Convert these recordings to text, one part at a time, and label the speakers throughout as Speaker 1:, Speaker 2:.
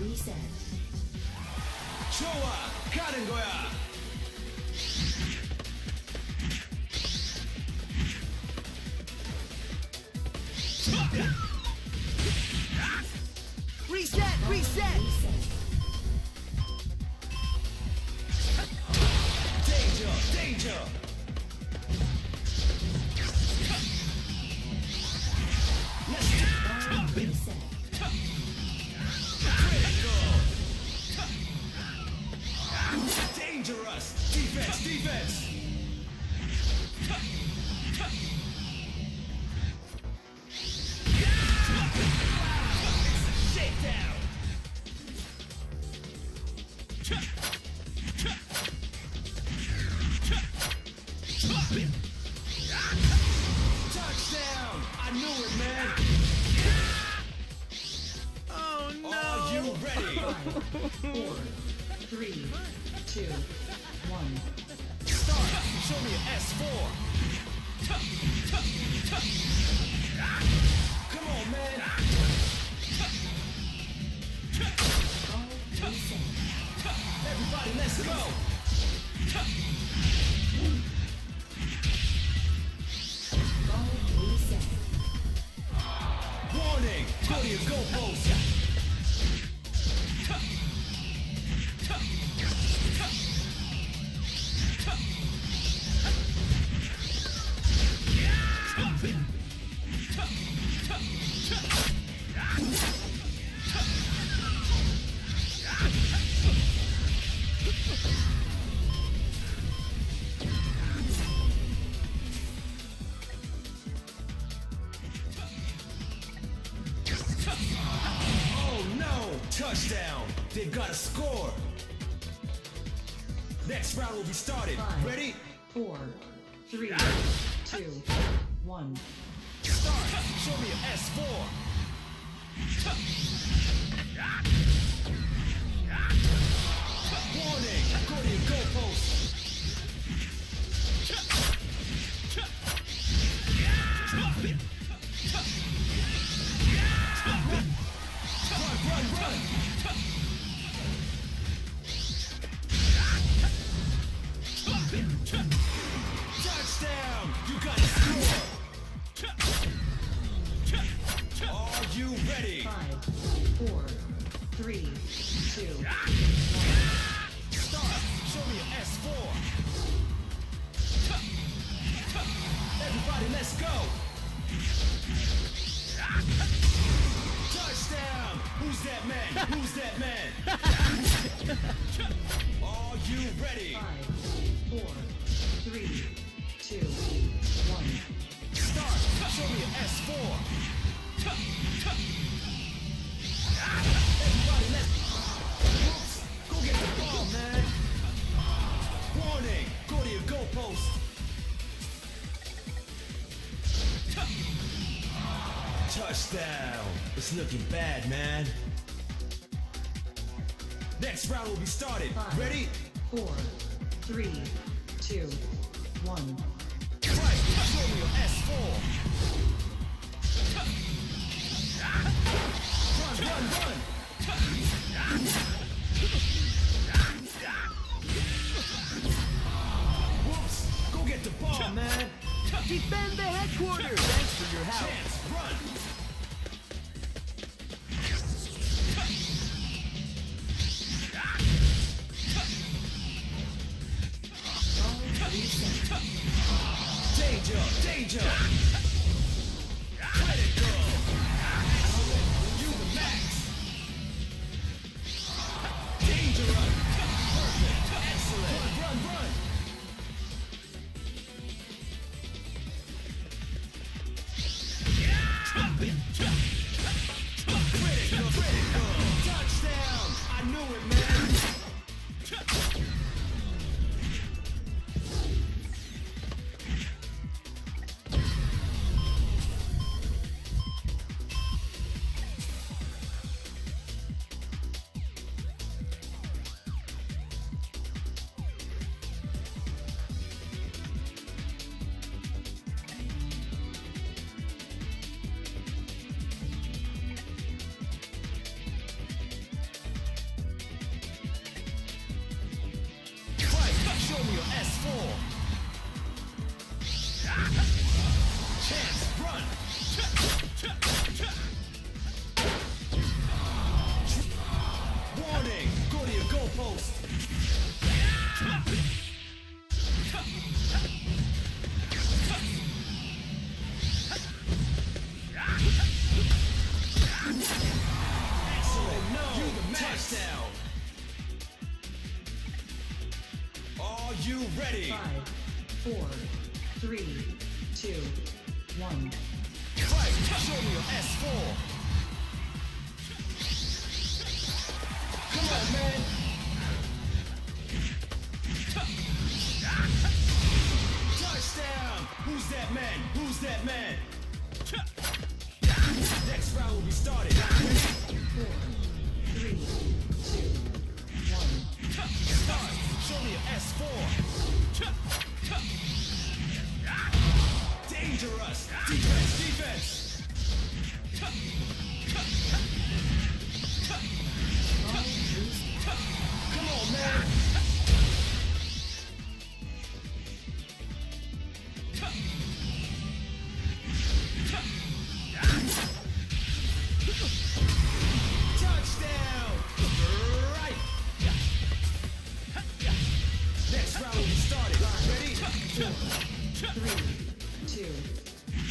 Speaker 1: reset.
Speaker 2: 좋아, 가는 거야.
Speaker 3: Reset, reset.
Speaker 1: Reset.
Speaker 2: Danger, danger.
Speaker 1: Ball reset.
Speaker 2: Touchdown! I knew it, man.
Speaker 3: Oh no.
Speaker 2: Are you ready?
Speaker 1: Five, four, three, two, one.
Speaker 2: Start. Show me an S4. They got a score! Next round will be started.
Speaker 1: Five.
Speaker 2: Ready?
Speaker 1: Four, three, two, one.
Speaker 2: Start! Show me an S4! Warning! Go to your goalpost! Let's go! Touchdown! Who's that man? Who's that man? Are you ready?
Speaker 1: five, four, three, two, one.
Speaker 2: Start! Show me an S4! Everybody, let's... Touchdown! It's looking bad, man. Next round will be started.
Speaker 1: Five.
Speaker 2: Ready?
Speaker 1: Four, three, two, one.
Speaker 2: Right, show your S4. Run, run, run. Whoops, go get the ball, man.
Speaker 3: Defend the headquarters. Thanks for your help.
Speaker 2: Danger! Danger! Predator! your S4. S4. Come on, man. Touchdown! Who's that man? Who's that man? Next round will be started.
Speaker 1: Four, three, two, one.
Speaker 2: Start. Show me your S4. Dangerous. Defense, defense.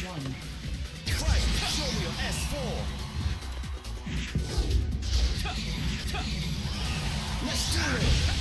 Speaker 1: One.
Speaker 2: Fight! Show me your S4. Let's do it!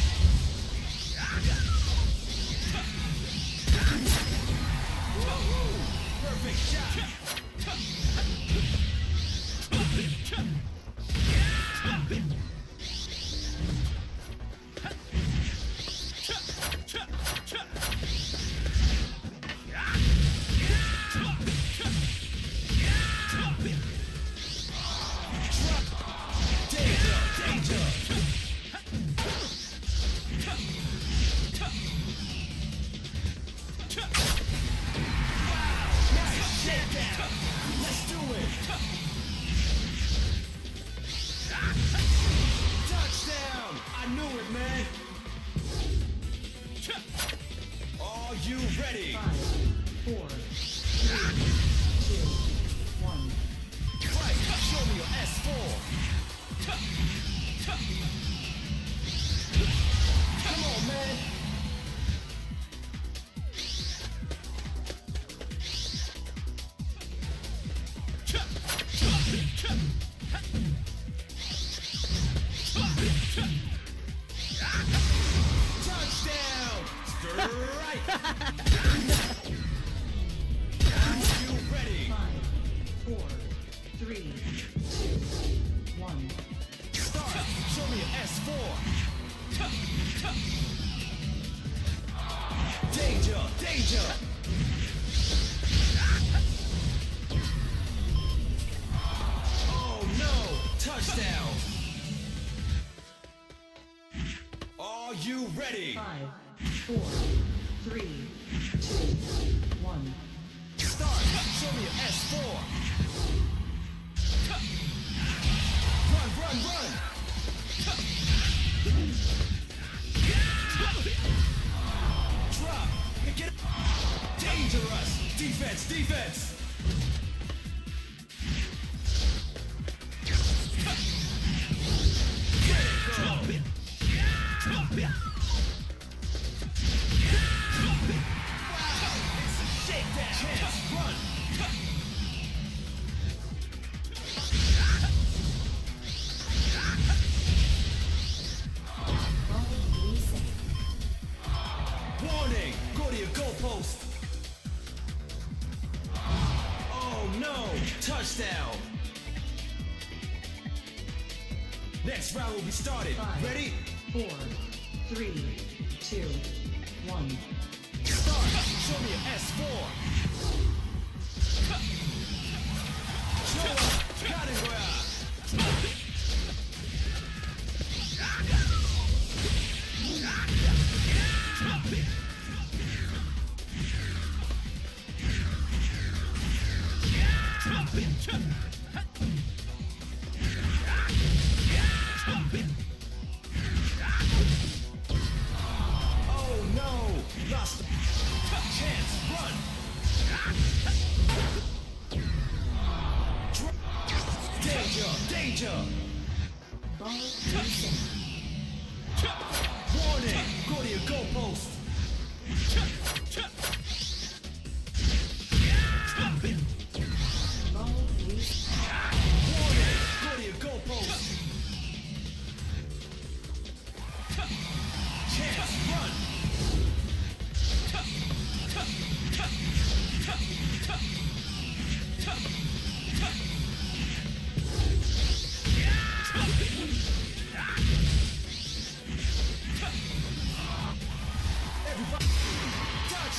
Speaker 2: Danger! Danger! Oh no! Touchdown! Are you ready?
Speaker 1: Five, four, three, two, one.
Speaker 2: Start! Show me your S4! Run, run, run! Defense, will be started.
Speaker 1: Five.
Speaker 2: Ready?
Speaker 1: Four, three, two, one.
Speaker 2: Start! Show me your S4! Oh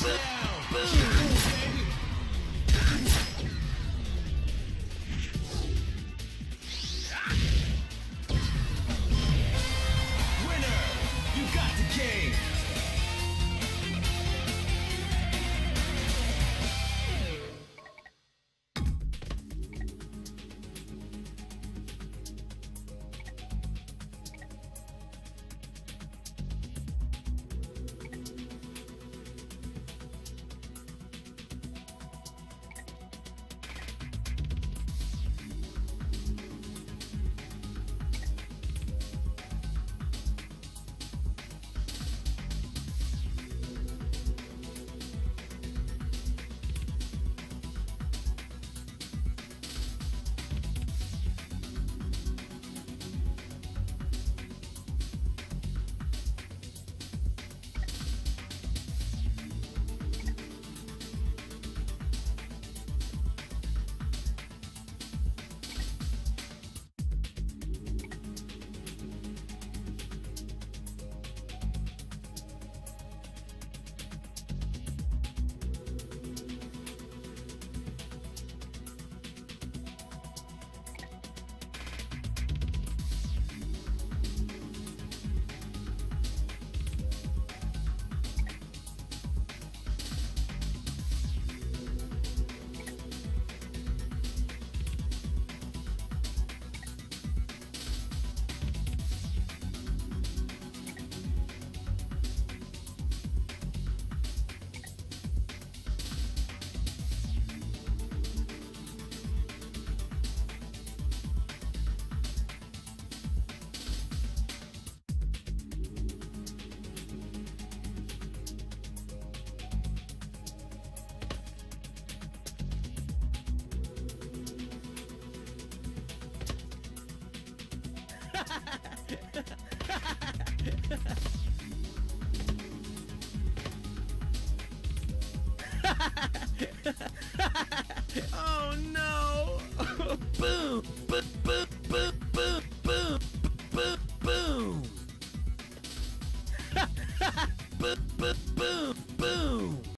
Speaker 2: touchdown! Game!
Speaker 3: Oh no!